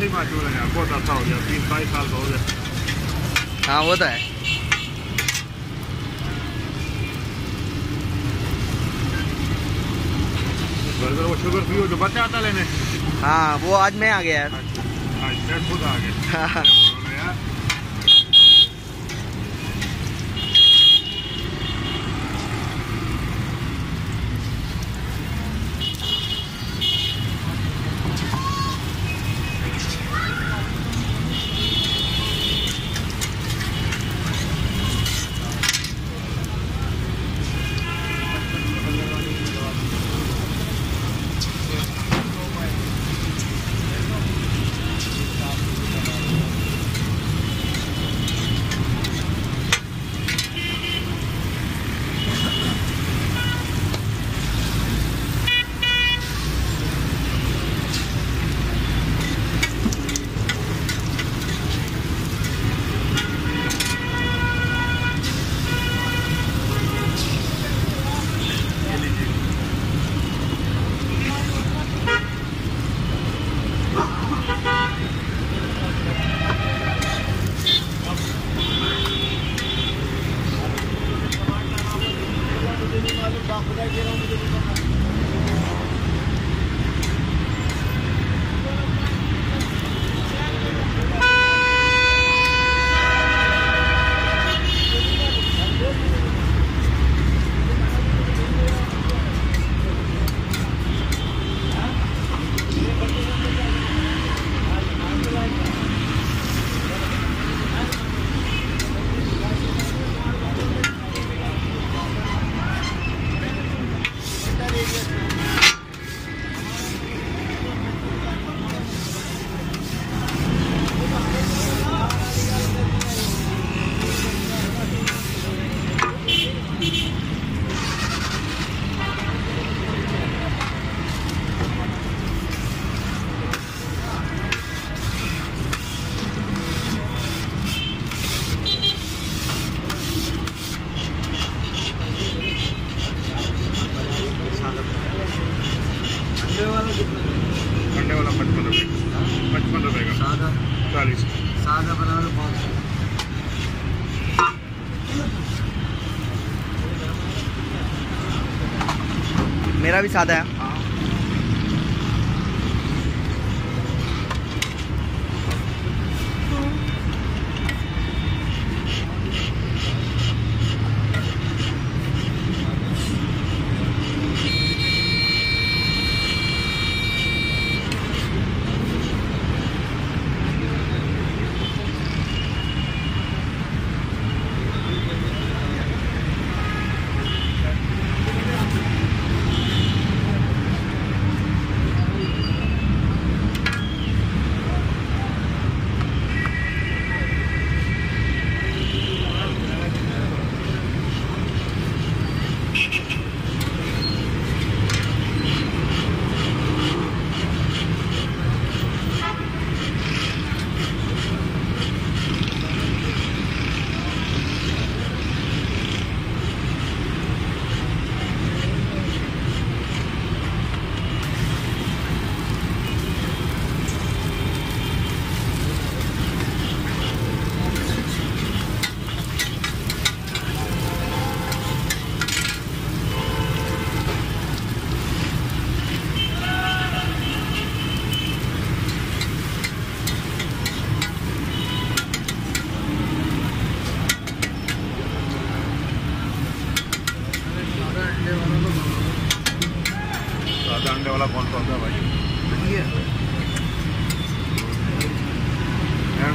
ऐसे ही माशूर है यार बहुत अच्छा हो गया तीन बाईस साल का हो गया हाँ वो तो है बर्गर वो शुगर फ्री हो जो बच्चा आता लेने हाँ वो आज मैं आ गया यार आज मैं खुद आ गया मेरा भी सादा है।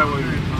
February.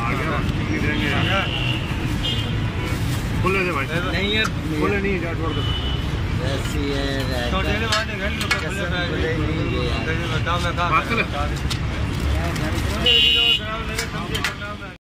आ गया कितनी देंगे खुले दे भाई नहीं है खुले नहीं है छोड़ दो ऐसी है छोटे ने बात है खुले खुले नहीं है बताओ मैं कहाँ बात कर